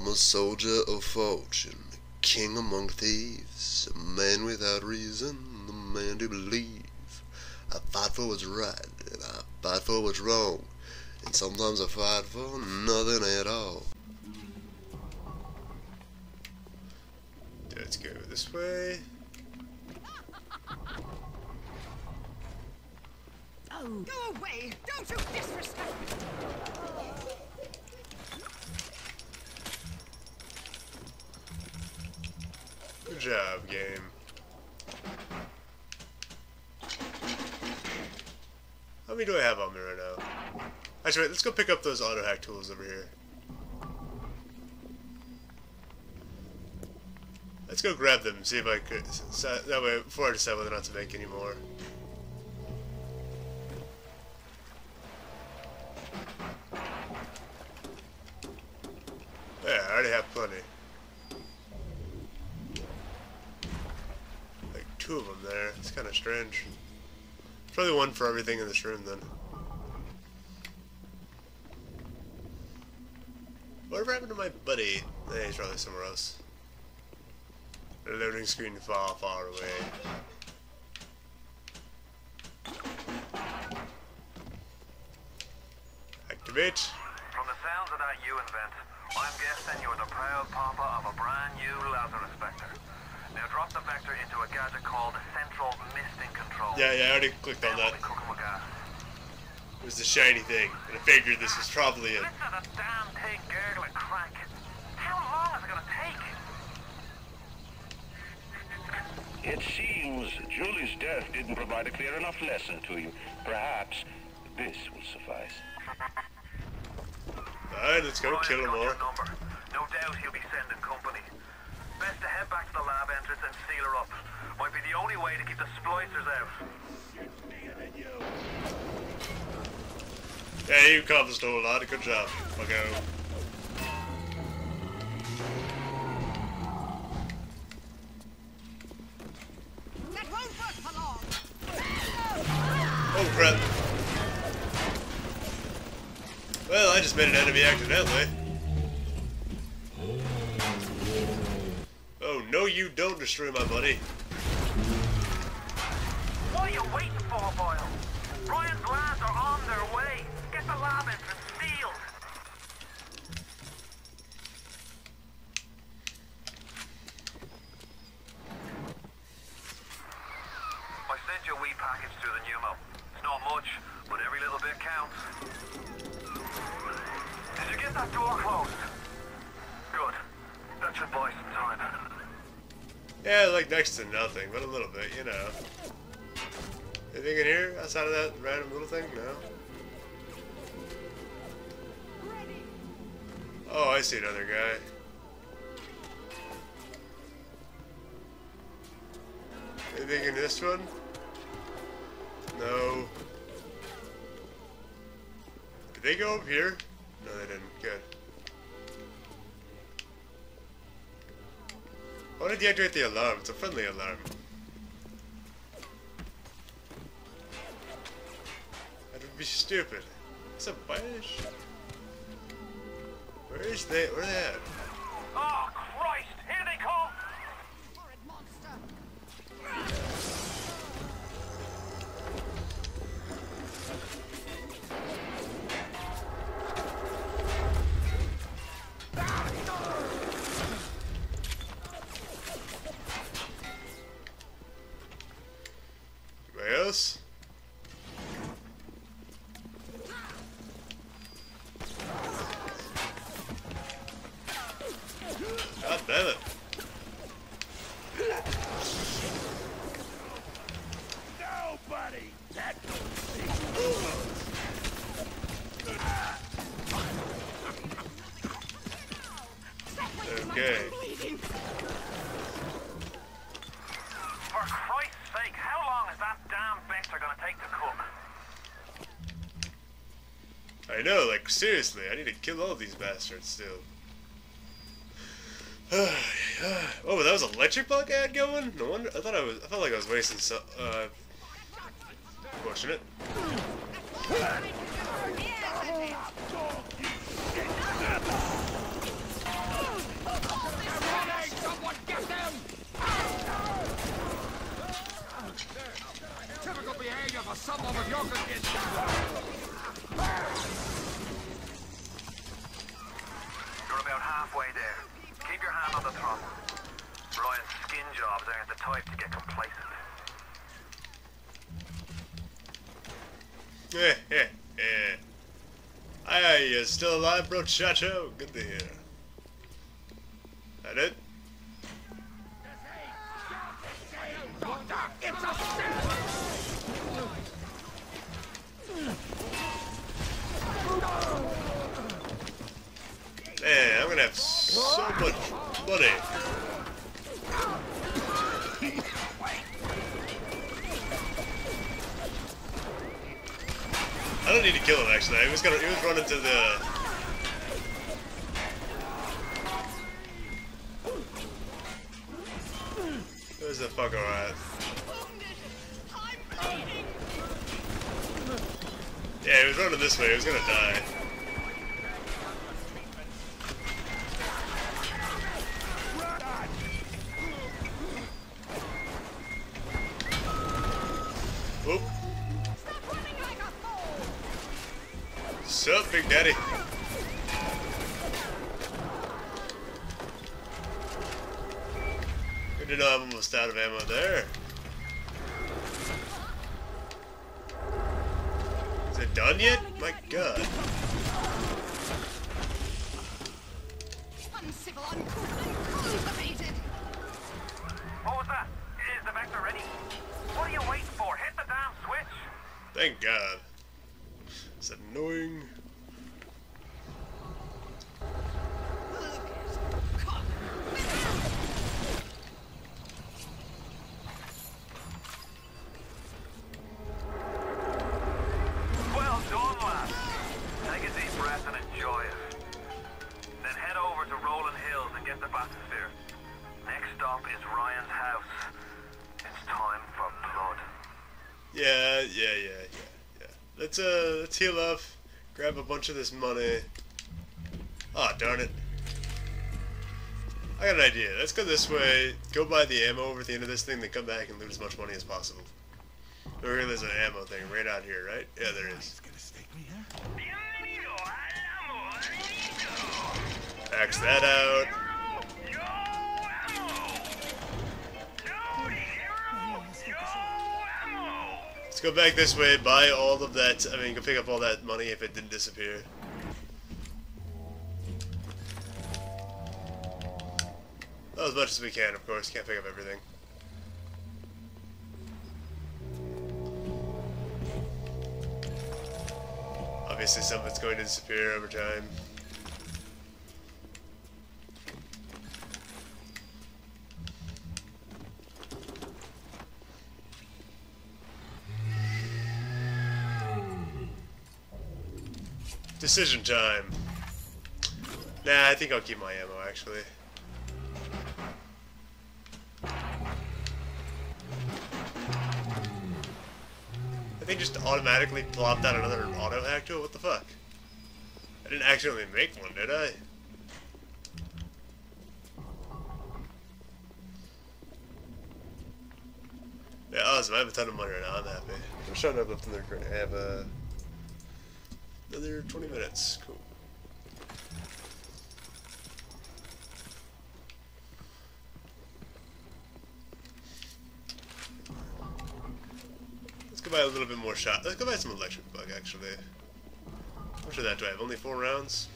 I'm a soldier of fortune, king among thieves, a man without reason, a man to believe. I fight for what's right, and I fight for what's wrong, and sometimes I fight for nothing at all. Let's go this way. Oh. Go away! Don't you disrespect job, game. How many do I have on me right now? Actually, wait, let's go pick up those auto hack tools over here. Let's go grab them, see if I could. So, that way, before I decide whether or not to make any more. Yeah, I already have plenty. Like two of them there. It's kind of strange. Probably one for everything in this room then. Whatever happened to my buddy? He's probably somewhere else. The loading screen far, far away. Activate. From the sounds of that you invent, I'm guessing you're the proud papa of a brand new Lazarus Vector. Now drop the Vector into a gadget called Central Misting Control. Yeah, yeah, I already clicked on that. be cooking with gas. It was the shiny thing, and I figured this was probably it. Listen to that damn thing gurgle and crank. How long is it gonna take? It seems Julie's death didn't provide a clear enough lesson to you. Perhaps this will suffice. Alright, let's go Ryan's kill him got all. number. No doubt he'll be sending company. Best to head back to the lab entrance and seal her up. Might be the only way to keep the splicers out. Yeah, you accomplished a whole lot. Good job. Bucko. That won't work for long! Oh crap. Well, I just made an enemy accidentally. Don't destroy my buddy. What are you waiting for, boyo? Lads are on their way. Get the lab entrance sealed. I sent you a wee package through the pneumo. It's not much, but every little bit counts. Did you get that door closed? Yeah, like next to nothing, but a little bit, you know. Anything in here outside of that random little thing? No. Oh, I see another guy. Anything in this one? No. Did they go up here? No, they didn't. Good. Why did you deactivate the alarm? It's a friendly alarm. That would be stupid. It's a bunch. Where is they? Where they at? Oh, seriously. I need to kill all these bastards still. oh, but that was electric buck ad going. No wonder. I thought I was. I felt like I was wasting so. Uh, pushing it. Typical behavior for someone with your condition. halfway there. Keep your hand on the throttle. Ryan's skin jobs aren't the type to get complacent. Yeah, yeah, yeah. Hey, you still alive, bro? Chacho? Good to hear. That it? It's a so much money. I don't need to kill him actually. He was gonna he was running to the Where's the fucker. Yeah, he was running this way, he was gonna die. Sup, Big Daddy? Good to know I'm almost out of ammo there. Is it done yet? My god. Uncivil, uncultivated. What was that? Is the Vector ready? What are you waiting for? Hit the damn switch! Thank god. It's annoying. Well done. Take a deep breath and enjoy it. Then head over to Rolling Hills and get the bathysphere. Next stop is Ryan's house. It's time for blood. Yeah, yeah, yeah, yeah, yeah. Let's uh let's heal up, grab a bunch of this money. Ah, darn it. I got an idea. Let's go this way, go buy the ammo over at the end of this thing, then come back and loot as much money as possible. Remember there's an ammo thing right out here, right? Yeah, there is. Axe that out. Let's go back this way, buy all of that. I mean, go pick up all that money if it didn't disappear. Well, as much as we can, of course. Can't pick up everything. Obviously, some of it's going to disappear over time. Decision time. Nah, I think I'll keep my ammo actually. I think just automatically plopped out another auto hack to it. What the fuck? I didn't accidentally make one, did I? Yeah, awesome. I have a ton of money right now. I'm happy. I'm showing up left in there. I have uh, another 20 minutes. Cool. Let's go buy a little bit more shot. Let's go buy some electric buck, actually. How much of that do I have? Only four rounds?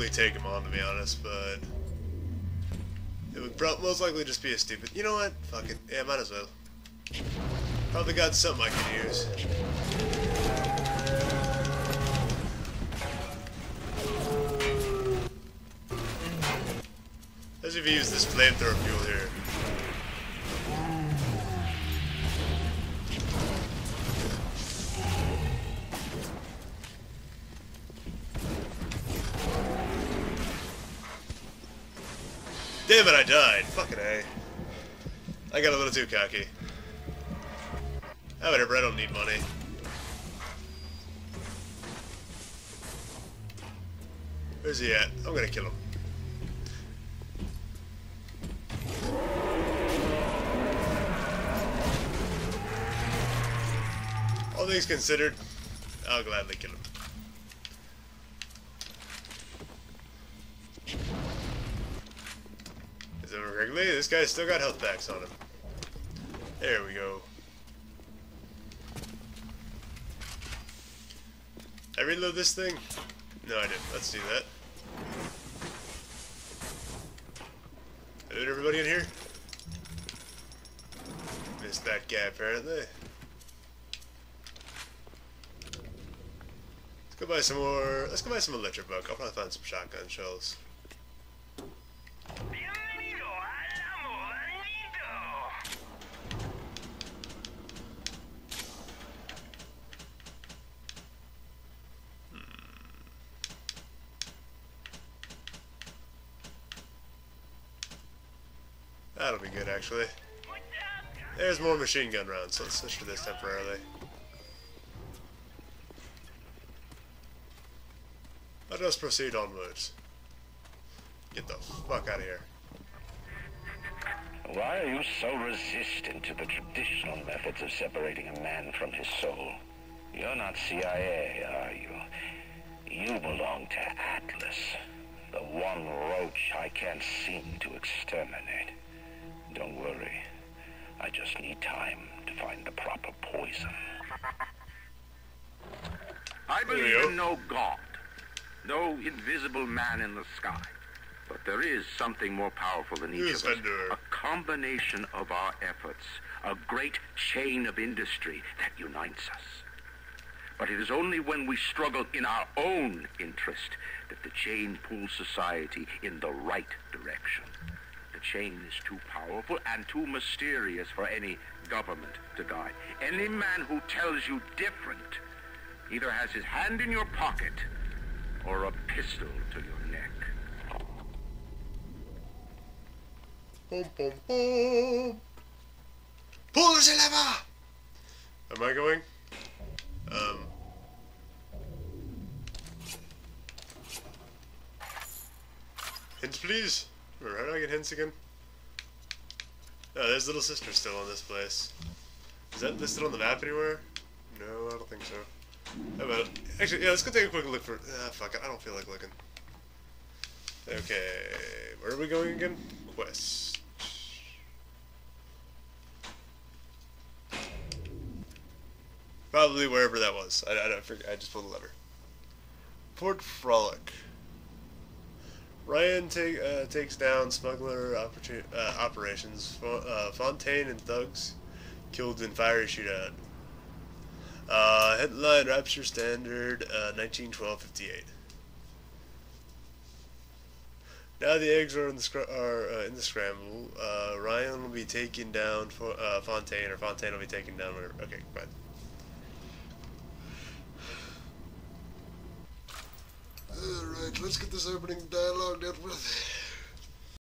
Probably take him on, to be honest, but... It would most likely just be a stupid... You know what? Fuck it. Yeah, might as well. Probably got something I could use. Let's we use this flamethrower fuel here. Damn it, I died. Fucking A. I got a little too cocky. Ah, whatever, I don't need money. Where's he at? I'm gonna kill him. All things considered, I'll gladly kill him. Is it Wrigley? This guy's still got health packs on him. There we go. I reload this thing? No, I didn't. Let's do that. Did everybody in here? Missed that guy apparently. Let's go buy some more. Let's go buy some electric buck. I'll probably find some shotgun shells. That'll be good actually. There's more machine gun rounds, so let's switch to this temporarily. Let us proceed onwards. Get the fuck out of here. Why are you so resistant to the traditional methods of separating a man from his soul? You're not CIA, are you? You belong to Atlas, the one roach I can't seem to exterminate. Don't worry. I just need time to find the proper poison. I believe in no God, no invisible man in the sky. But there is something more powerful than each Yes, of us. A combination of our efforts, a great chain of industry that unites us. But it is only when we struggle in our own interest that the chain pulls society in the right direction. The chain is too powerful and too mysterious for any government to guide. Any man who tells you different either has his hand in your pocket or a pistol to your neck. Boom, boom, boom. Pull the lever! Am I going? Um. Hints, please. Or how do I get hints again? Oh, there's little sister still on this place. Is that listed on the map anywhere? No, I don't think so. How about actually? Yeah, let's go take a quick look for. Ah, fuck it. I don't feel like looking. Okay, where are we going again? Quest. Probably wherever that was. I, I, don't forget, I just pulled the lever. Fort Frolic. Ryan take, uh, takes down smuggler uh, operations. Fo- uh, Fontaine and thugs killed in fiery shootout. Uh, headline Rapture Standard, uh, 1912-58. Now the eggs are in the are uh, in the scramble. Uh, Ryan will be taking down Fo- uh, Fontaine, or Fontaine will be taken down. Okay, fine. Alright, let's get this opening dialogue dealt with.